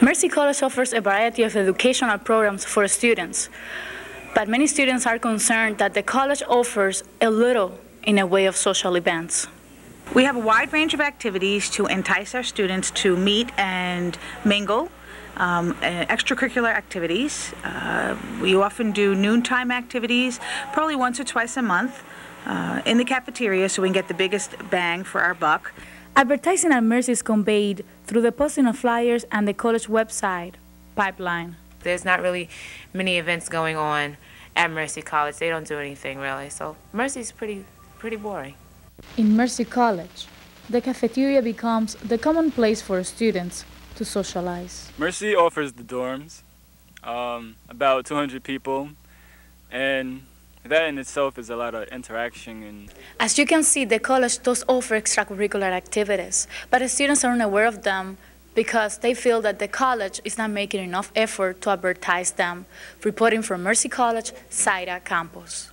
Mercy College offers a variety of educational programs for students, but many students are concerned that the college offers a little in a way of social events. We have a wide range of activities to entice our students to meet and mingle. Um, uh, extracurricular activities. Uh, we often do noontime activities, probably once or twice a month, uh, in the cafeteria so we can get the biggest bang for our buck. Advertising at Mercy is conveyed through the posting of flyers and the college website, Pipeline. There's not really many events going on at Mercy College. They don't do anything really, so Mercy's pretty, pretty boring. In Mercy College, the cafeteria becomes the common place for students to socialize. Mercy offers the dorms, um, about 200 people, and that in itself is a lot of interaction and As you can see, the college does offer extracurricular activities, but the students are unaware of them because they feel that the college is not making enough effort to advertise them. Reporting from Mercy College, saira Campos.